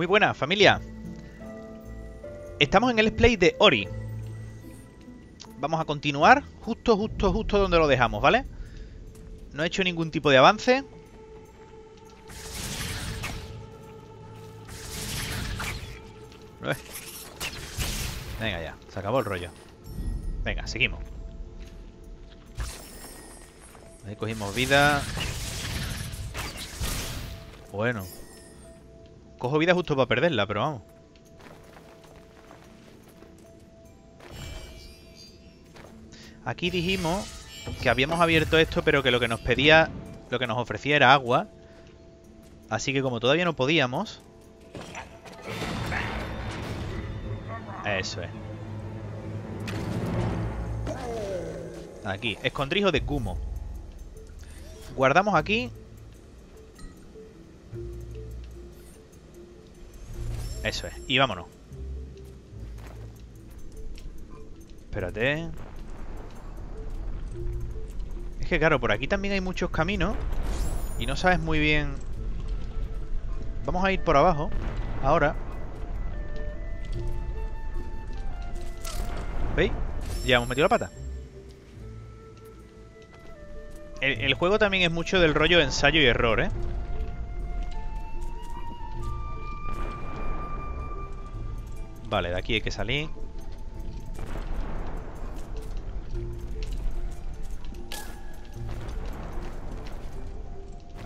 Muy buena, familia. Estamos en el Let's Play de Ori. Vamos a continuar justo, justo, justo donde lo dejamos, ¿vale? No he hecho ningún tipo de avance. Venga ya, se acabó el rollo. Venga, seguimos. Ahí cogimos vida. Bueno. Cojo vida justo para perderla, pero vamos. Aquí dijimos que habíamos abierto esto, pero que lo que nos pedía, lo que nos ofrecía era agua. Así que como todavía no podíamos... Eso es. Aquí, escondrijo de Kumo. Guardamos aquí. Eso es, y vámonos. Espérate. Es que claro, por aquí también hay muchos caminos. Y no sabes muy bien... Vamos a ir por abajo. Ahora. ¿Veis? Ya hemos metido la pata. El, el, juego también es mucho del rollo ensayo y error, ¿eh? Vale, de aquí hay que salir.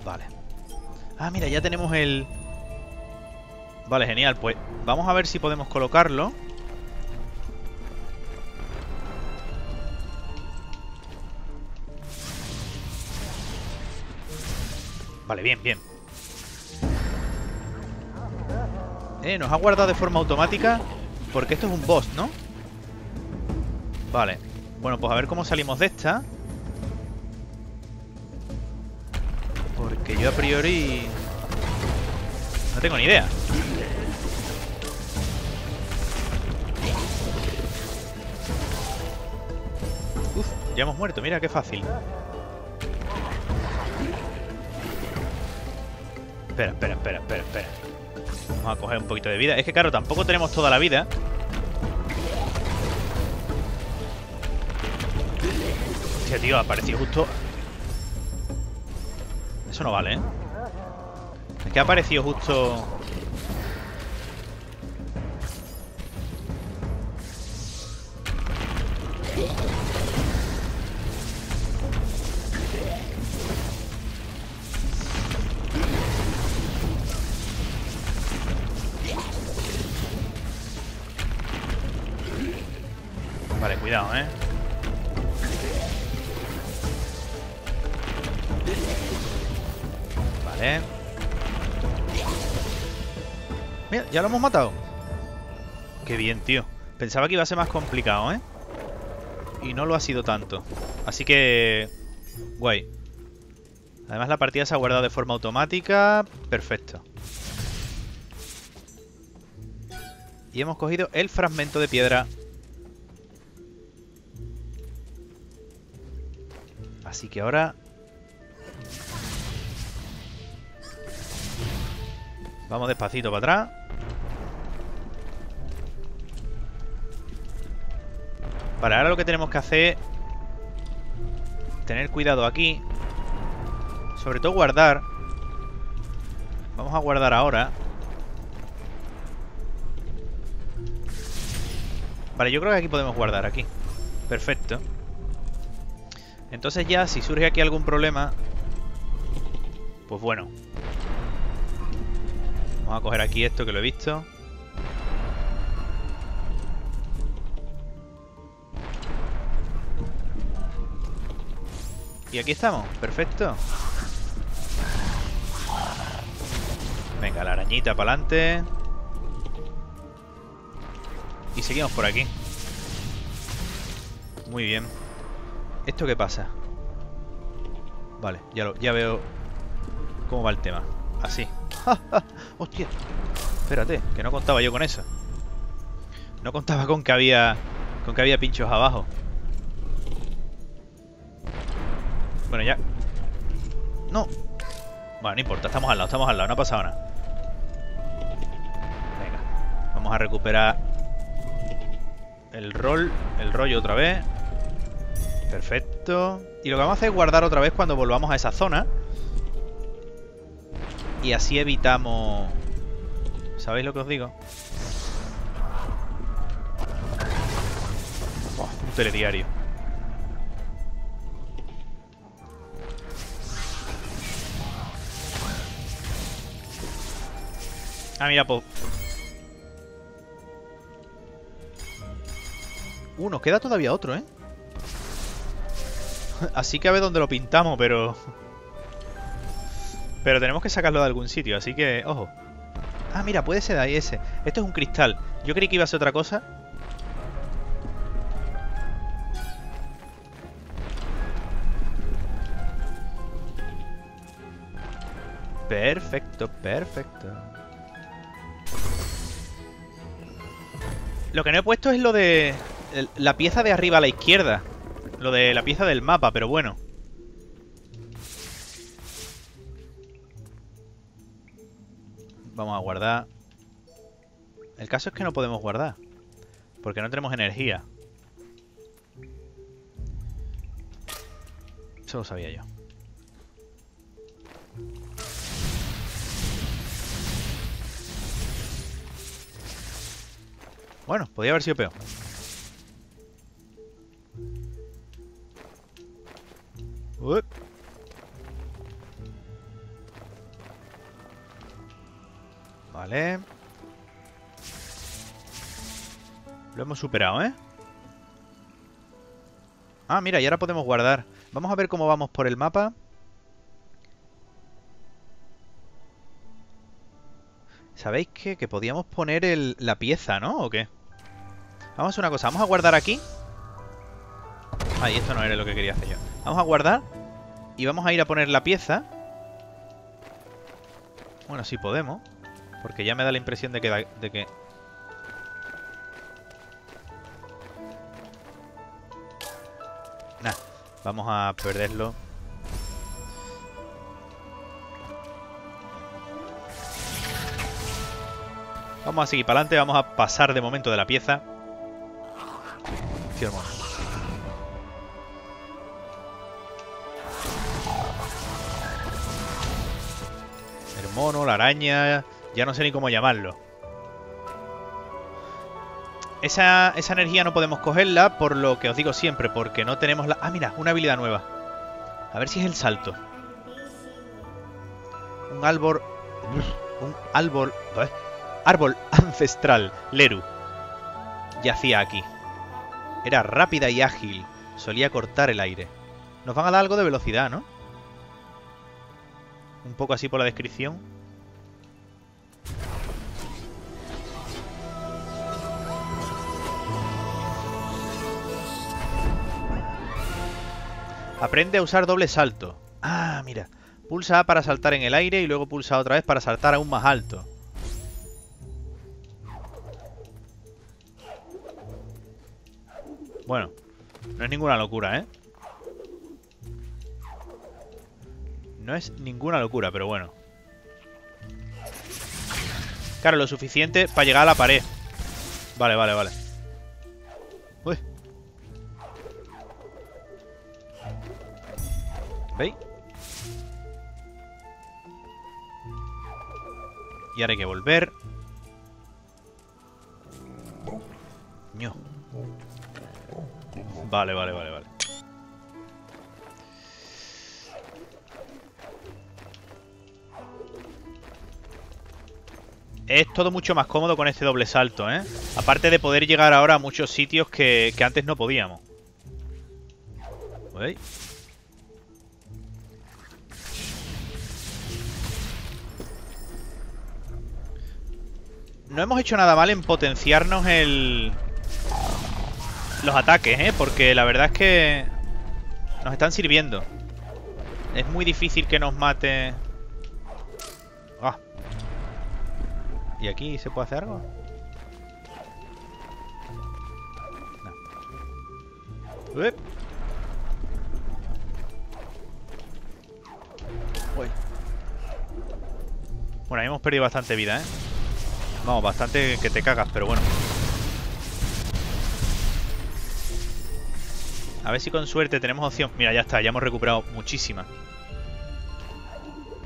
Vale. Ah, mira, ya tenemos el... Vale, genial. Pues vamos a ver si podemos colocarlo. Vale, bien, bien. Eh, nos ha guardado de forma automática porque esto es un boss, ¿no? Vale. Bueno, pues a ver cómo salimos de esta. Porque yo a priori... No tengo ni idea. Uf, ya hemos muerto, mira qué fácil. Espera, espera, espera, espera, espera. A coger un poquito de vida. Es que claro, tampoco tenemos toda la vida. Hostia, tío, apareció justo... Eso no vale, ¿eh? Es que ha aparecido justo... lo hemos matado. Qué bien, tío. Pensaba que iba a ser más complicado, ¿eh? Y no lo ha sido tanto. Así que... Guay. Además la partida se ha guardado de forma automática. Perfecto. Y hemos cogido el fragmento de piedra Así que ahora... Vamos despacito para atrás. Vale, ahora lo que tenemos que hacer... Tener cuidado aquí. Sobre todo guardar. Vamos a guardar ahora. Vale, yo creo que aquí podemos guardar, aquí. Perfecto. Entonces ya, si surge aquí algún problema... Pues bueno. Vamos a coger aquí esto que lo he visto. Y aquí estamos, perfecto. Venga, la arañita para adelante. Y seguimos por aquí. Muy bien. ¿Esto qué pasa? Vale, ya, lo, ya veo cómo va el tema. Así. ¡Hostia! Espérate, que no contaba yo con eso. No contaba con que había con que había pinchos abajo. Bueno, ya. No. Bueno, no importa, estamos al lado, estamos al lado, no ha pasado nada. Vamos a recuperar el rol, el rollo otra vez. Perfecto. Y lo que vamos a hacer es guardar otra vez cuando volvamos a esa zona. Y así evitamos... ¿Sabéis lo que os digo? Oh, un telediario. Ah, mira, pues... Uh, queda todavía otro, ¿eh? Así que a ver dónde lo pintamos, pero... Pero tenemos que sacarlo de algún sitio, así que... Ojo. Ah, mira, puede ser de ahí ese. Esto es un cristal. Yo creí que iba a ser otra cosa. Perfecto, perfecto. Lo que no he puesto es lo de... La pieza de arriba a la izquierda. Lo de la pieza del mapa, pero bueno. Vamos a guardar. El caso es que no podemos guardar. Porque no tenemos energía. Eso lo sabía yo. Bueno, podría haber sido peor. Vale. Lo hemos superado, ¿eh? Ah, mira, y ahora podemos guardar. Vamos a ver cómo vamos por el mapa. ¿Sabéis qué? Que podíamos poner la pieza, ¿no? ¿O qué? Vamos a hacer una cosa. Vamos a guardar aquí. Ay, esto no era lo que quería hacer yo. Vamos a guardar. Y vamos a ir a poner la pieza. Bueno, si podemos. Porque ya me da la impresión de que... De que... Nah, vamos a perderlo. Vamos a seguir para adelante, vamos a pasar de momento de la pieza. Hermano. El mono, la araña... Ya no sé ni cómo llamarlo. Esa, esa energía no podemos cogerla por lo que os digo siempre, porque no tenemos la... Ah, mira, una habilidad nueva. A ver si es el salto. Un árbol... Un árbol... Árbol ancestral, Leru. Yacía aquí. Era rápida y ágil. Solía cortar el aire. Nos van a dar algo de velocidad, ¿no? Un poco así por la descripción. Aprende a usar doble salto. Ah, mira. Pulsa A para saltar en el aire y luego pulsa otra vez para saltar aún más alto. Bueno, no es ninguna locura, ¿eh? No es ninguna locura, pero bueno. Claro, lo suficiente para llegar a la pared. Vale, vale, vale. Uy. ¿Veis? Y ahora hay que volver. Ño. Vale, vale, vale, vale. Es todo mucho más cómodo con este doble salto, ¿eh? Aparte de poder llegar ahora a muchos sitios que, que antes no podíamos. No hemos hecho nada mal en potenciarnos el los ataques, ¿eh? Porque la verdad es que nos están sirviendo. Es muy difícil que nos mate... Ah. ¿Y aquí se puede hacer algo? No. Uy. Bueno, ahí hemos perdido bastante vida, ¿eh? Vamos, bastante que te cagas, pero bueno. A ver si con suerte tenemos opción. Mira, ya está, ya hemos recuperado muchísima.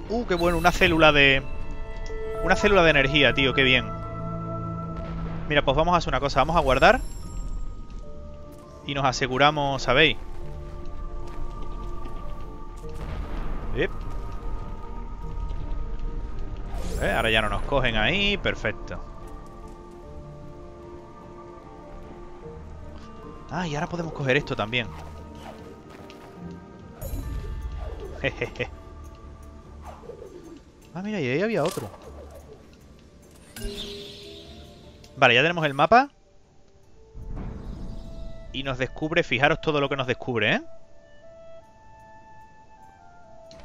Uh, qué bueno, una célula de... Una célula de energía, tío, qué bien. Mira, pues vamos a hacer una cosa. Vamos a guardar. Y nos aseguramos, ¿sabéis? Eh, ahora ya no nos cogen ahí. Perfecto. Ah, y ahora podemos coger esto también. Jejeje. Ah, mira, y ahí había otro. Vale, ya tenemos el mapa. Y nos descubre, fijaros todo lo que nos descubre, ¿eh?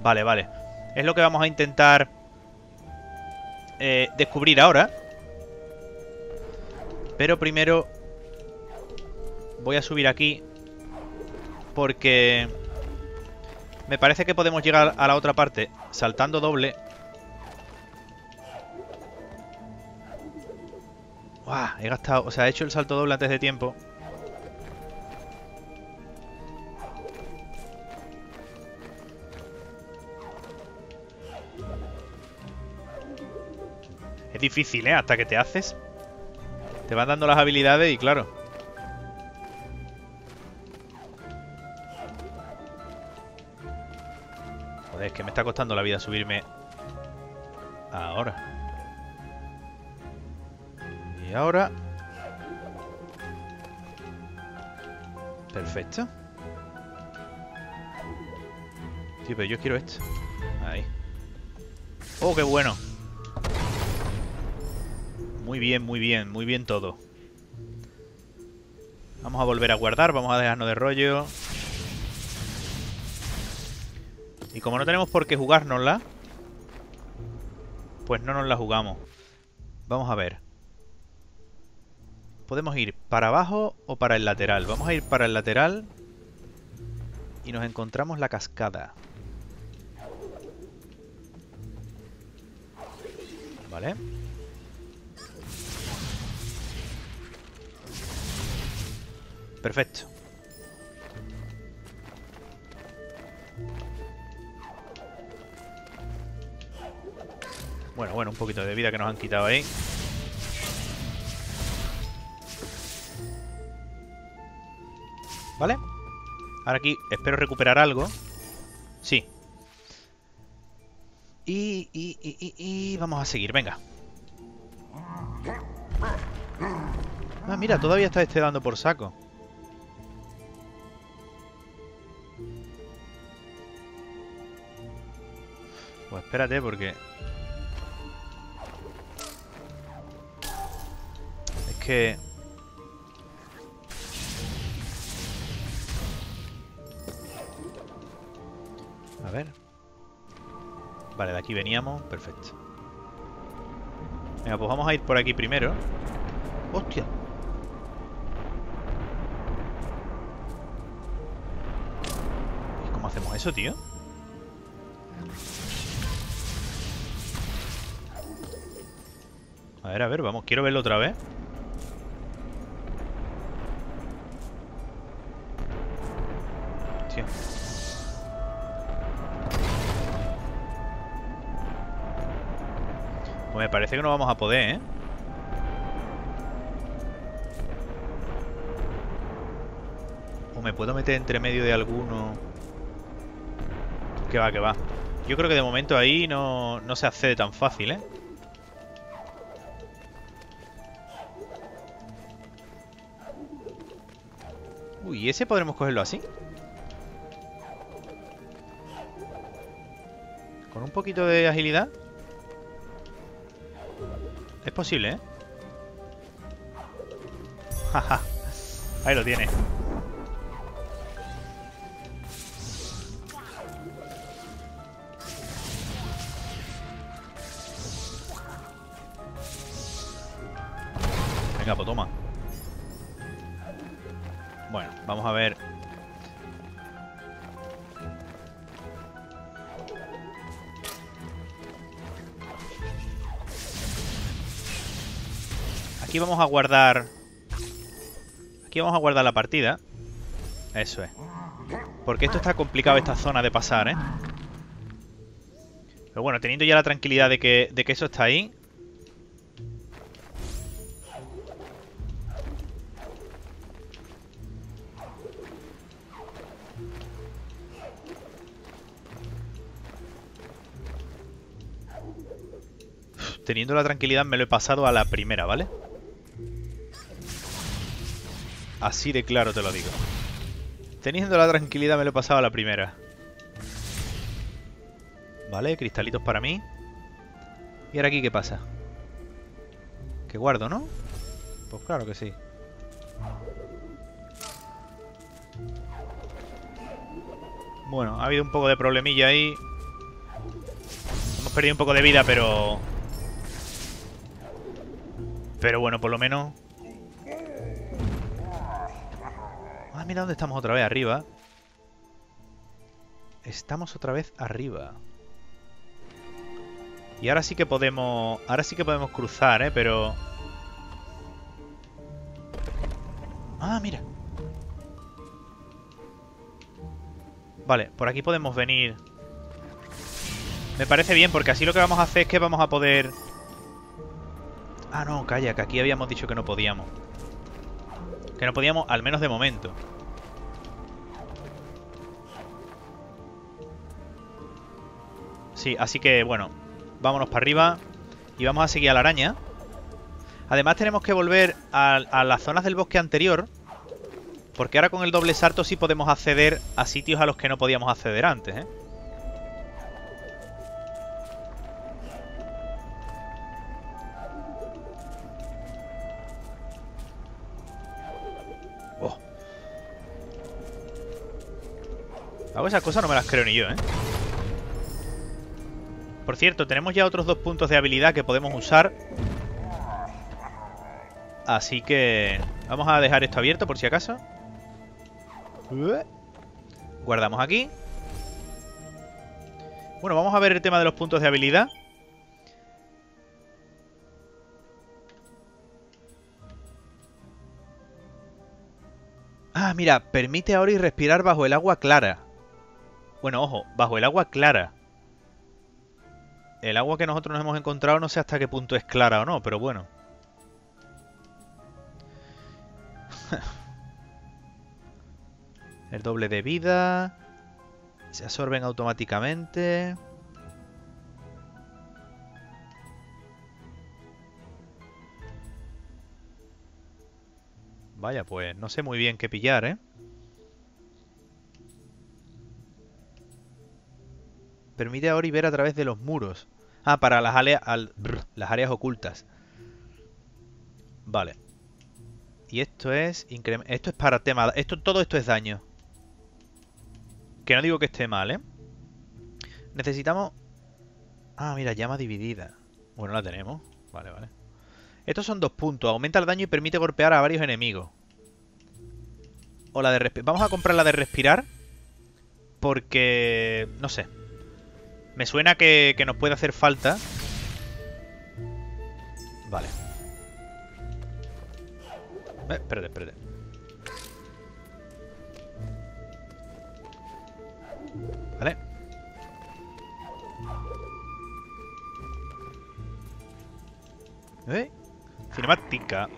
Vale, vale. Es lo que vamos a intentar eh, descubrir ahora. Pero primero voy a subir aquí porque me parece que podemos llegar a la otra parte saltando doble. ¡Uah! He gastado... O sea, he hecho el salto doble antes de tiempo. Es difícil, ¿eh? Hasta que te haces. Te van dando las habilidades y claro... está costando la vida subirme ahora. Y ahora... Perfecto. Tío, pero yo quiero esto. Ahí. ¡Oh, qué bueno! Muy bien, muy bien, muy bien todo. Vamos a volver a guardar, vamos a dejarnos de rollo. Y como no tenemos por qué jugárnosla, pues no nos la jugamos. Vamos a ver. Podemos ir para abajo o para el lateral. Vamos a ir para el lateral y nos encontramos la cascada. Vale. Perfecto. Bueno, bueno, un poquito de vida que nos han quitado ahí. ¿Vale? Ahora aquí espero recuperar algo. Sí. Y, y, y, y, vamos a seguir, venga. Ah, mira, todavía está este dando por saco. Pues espérate porque A ver. Vale, de aquí veníamos. Perfecto. Venga, pues vamos a ir por aquí primero. ¡Hostia! ¿Y cómo hacemos eso, tío? A ver, a ver, vamos. Quiero verlo otra vez. Pues me parece que no vamos a poder, ¿eh? O me puedo meter entre medio de alguno... Que va, que va. Yo creo que de momento ahí no, no se accede tan fácil, ¿eh? Uy, ¿y ese podremos cogerlo así? Con un poquito de agilidad es posible, ¿eh? Jaja. Ahí lo tiene. Aquí vamos a guardar... Aquí vamos a guardar la partida. Eso es. Porque esto está complicado esta zona de pasar, ¿eh? Pero bueno, teniendo ya la tranquilidad de que, de que eso está ahí... Teniendo la tranquilidad me lo he pasado a la primera, ¿vale? Así de claro te lo digo. Teniendo la tranquilidad me lo he pasado a la primera. Vale, cristalitos para mí. ¿Y ahora aquí qué pasa? Que guardo, ¿no? Pues claro que sí. Bueno, ha habido un poco de problemilla ahí. Hemos perdido un poco de vida, pero pero bueno, por lo menos... Ah, mira dónde estamos otra vez, arriba. Estamos otra vez arriba. Y ahora sí que podemos... Ahora sí que podemos cruzar, ¿eh? Pero... Ah, mira. Vale, por aquí podemos venir. Me parece bien, porque así lo que vamos a hacer es que vamos a poder Ah, no, calla, que aquí habíamos dicho que no podíamos. Que no podíamos, al menos de momento. Sí, así que, bueno, vámonos para arriba y vamos a seguir a la araña. Además tenemos que volver a, las zonas del bosque anterior, porque ahora con el doble salto sí podemos acceder a sitios a los que no podíamos acceder antes, ¿eh? Hago esas cosas no me las creo ni yo, ¿eh? Por cierto, tenemos ya otros dos puntos de habilidad que podemos usar. Así que... Vamos a dejar esto abierto por si acaso. Guardamos aquí. Bueno, vamos a ver el tema de los puntos de habilidad. Ah, mira, permite ahora y respirar bajo el agua clara. Bueno, ojo, bajo el agua clara. El agua que nosotros nos hemos encontrado no sé hasta qué punto es clara o no, pero bueno. el doble de vida. Se absorben automáticamente. Vaya, pues no sé muy bien qué pillar, ¿eh? Permite a Ori ver a través de los muros. Ah, para las, áreas, las áreas ocultas. Vale. Y esto es... Esto es para tema... Esto, todo esto es daño. Que no digo que esté mal, ¿eh? Necesitamos... Ah, mira, llama dividida. Bueno, la tenemos. Vale, vale. Estos son dos puntos. Aumenta el daño y permite golpear a varios enemigos. O la de... Vamos a comprar la de respirar. Porque... No sé. Me suena que, nos puede hacer falta. Vale. Eh, espérate, espérate. Vale. ¿Eh? Cinemática.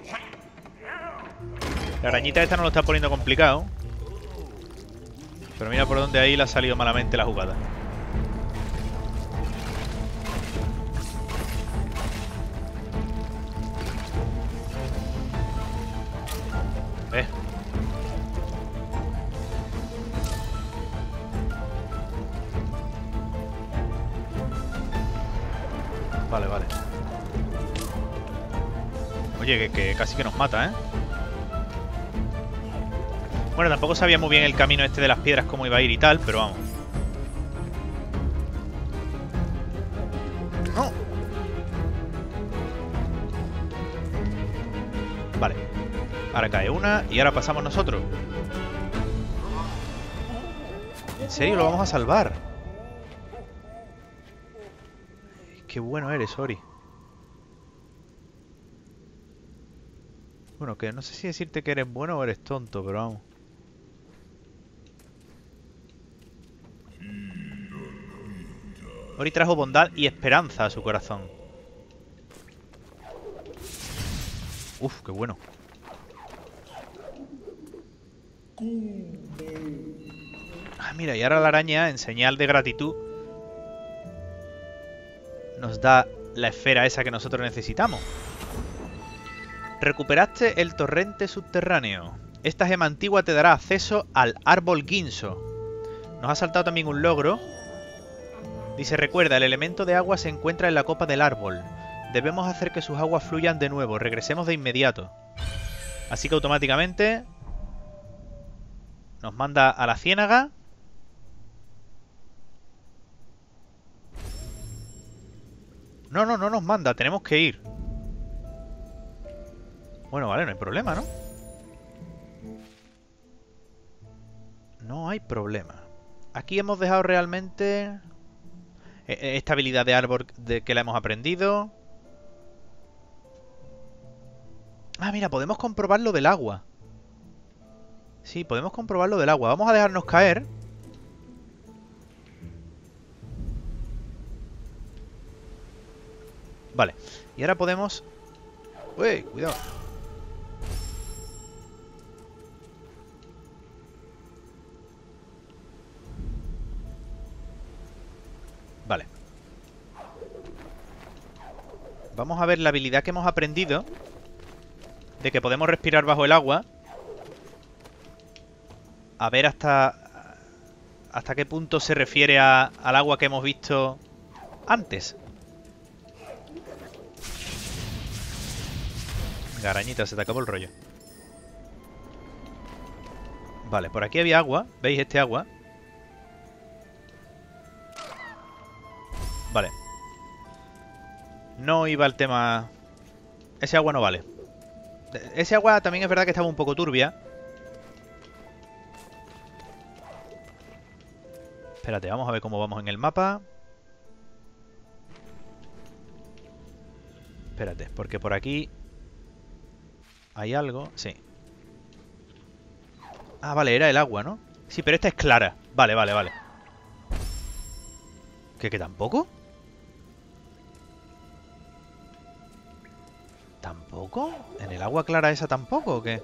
La arañita esta no lo está poniendo complicado. Pero mira por dónde ahí le ha salido malamente la jugada. Oye, que, casi que nos mata, ¿eh? Bueno, tampoco sabía muy bien el camino este de las piedras cómo iba a ir y tal, pero vamos. ¡No! Vale. Ahora cae una y ahora pasamos nosotros. ¿En serio lo vamos a salvar? Qué bueno eres, Ori. Bueno, que no sé si decirte que eres bueno o eres tonto, pero vamos. Ori trajo bondad y esperanza a su corazón. Uf, qué bueno. Ah, mira, y ahora la araña, en señal de gratitud, nos da la esfera esa que nosotros necesitamos. Recuperaste el torrente subterráneo. Esta gema antigua te dará acceso al árbol guinso. Nos ha saltado también un logro. Dice, recuerda, el elemento de agua se encuentra en la copa del árbol. Debemos hacer que sus aguas fluyan de nuevo. Regresemos de inmediato. Así que automáticamente nos manda a la ciénaga. No, no, no nos manda. Tenemos que ir. Bueno, vale, no hay problema, ¿no? No hay problema. Aquí hemos dejado realmente... e- e- Esta habilidad de árbol de que la hemos aprendido. Ah, mira, podemos comprobar lo del agua. Sí, podemos comprobar lo del agua. Vamos a dejarnos caer. Vale. Y ahora podemos... Uy, cuidado. Vamos a ver la habilidad que hemos aprendido. De que podemos respirar bajo el agua. A ver hasta... Hasta qué punto se refiere al agua que hemos visto antes. Venga, arañita, se te acabó el rollo. Vale, por aquí había agua. ¿Veis este agua? Vale. No iba el tema... Ese agua no vale. Ese agua también es verdad que estaba un poco turbia. Espérate, vamos a ver cómo vamos en el mapa. Espérate, porque por aquí... ¿Hay algo? Sí. Ah, vale, era el agua, ¿no? Sí, pero esta es clara. Vale, vale, vale. ¿Qué, que tampoco? ¿Tampoco? ¿En el agua clara esa tampoco o qué?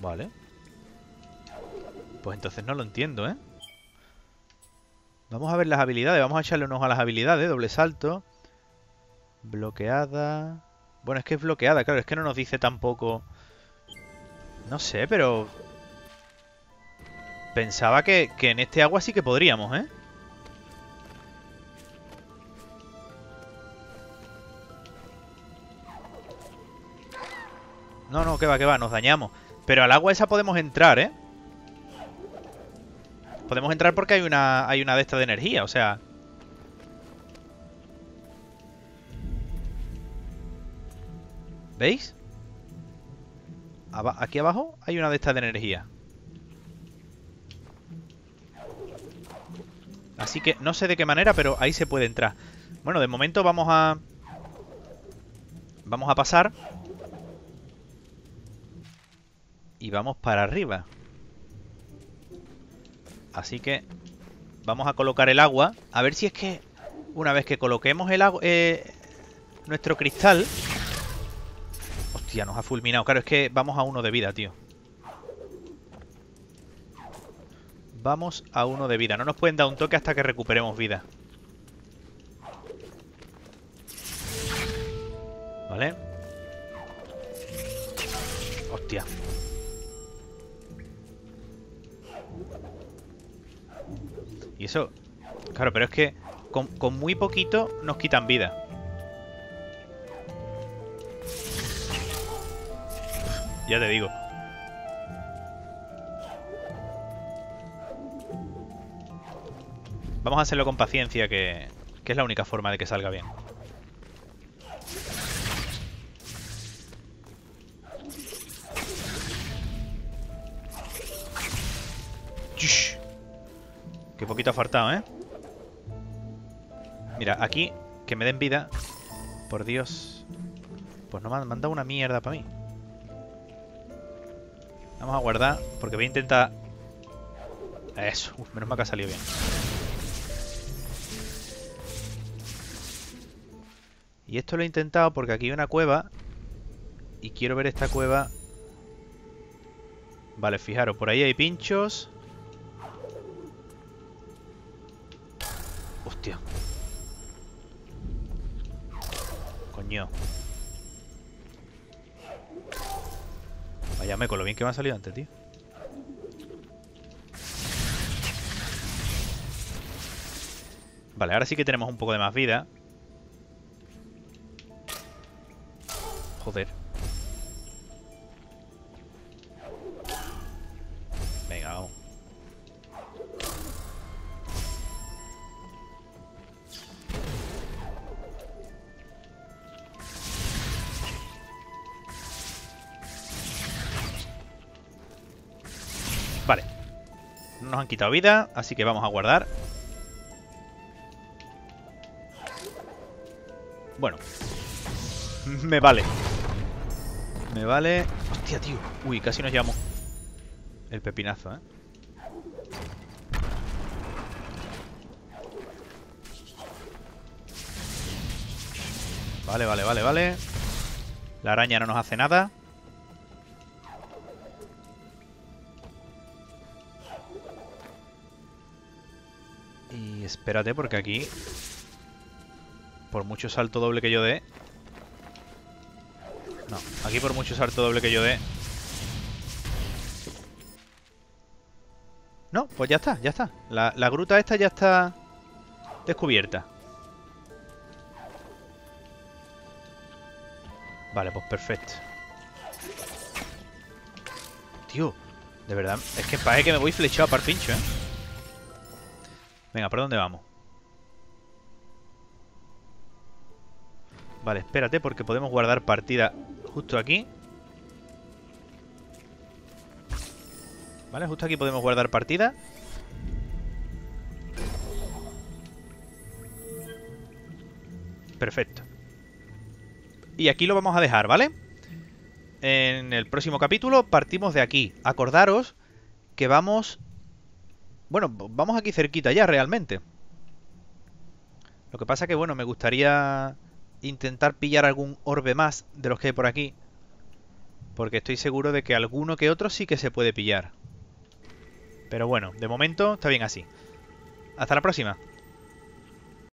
Vale. Pues entonces no lo entiendo, ¿eh? Vamos a ver las habilidades. Vamos a echarle unos a las habilidades. Doble salto. Bloqueada. Bueno, es que es bloqueada, claro. Es que no nos dice tampoco... No sé, pero... Pensaba que, que en este agua sí que podríamos, ¿eh? No, no, que va, que va, nos dañamos. Pero al agua esa podemos entrar, ¿eh? Podemos entrar porque hay una, hay una de estas de energía, o sea... ¿Veis? Aquí abajo hay una de estas de energía. Así que no sé de qué manera, pero ahí se puede entrar. Bueno, de momento vamos a... Vamos a pasar. Y vamos para arriba. Así que vamos a colocar el agua. A ver si es que una vez que coloquemos el agua, eh, nuestro cristal... Hostia, nos ha fulminado. Claro, es que vamos a uno de vida, tío. Vamos a uno de vida. No nos pueden dar un toque hasta que recuperemos vida. Vale. Hostia. Y eso... Claro, pero es que con, con muy poquito nos quitan vida. Ya te digo. Vamos a hacerlo con paciencia, que, que es la única forma de que salga bien. Poquito ha ¿eh? Mira, aquí, que me den vida. Por Dios. Pues no me han mandado una mierda para mí. Vamos a guardar, porque voy a intentar... Eso, Uf, menos mal que ha salido bien. Y esto lo he intentado porque aquí hay una cueva. Y quiero ver esta cueva. Vale, fijaros, por ahí hay pinchos. Hostia. Coño. Vaya con lo bien que me ha salido antes, tío. Vale, ahora sí que tenemos un poco de más vida. Joder. Quitado vida, así que vamos a guardar. Bueno. Me vale. Me vale... Hostia, tío. Uy, casi nos llevamos el pepinazo, ¿eh? Vale, vale, vale, vale. La araña no nos hace nada. Espérate, porque aquí... Por mucho salto doble que yo dé... No, aquí por mucho salto doble que yo dé... No, pues ya está, ya está. La, la gruta esta ya está descubierta. Vale, pues perfecto. Tío, de verdad, es que parece que me voy flechado para el pincho, ¿eh? Venga, ¿por dónde vamos? Vale, espérate porque podemos guardar partida justo aquí. Vale, justo aquí podemos guardar partida. Perfecto. Y aquí lo vamos a dejar, ¿vale? En el próximo capítulo partimos de aquí. Acordaros que vamos... Bueno, vamos aquí cerquita ya, realmente. Lo que pasa que, bueno, me gustaría intentar pillar algún orbe más de los que hay por aquí. Porque estoy seguro de que alguno que otro sí que se puede pillar. Pero bueno, de momento está bien así. Hasta la próxima.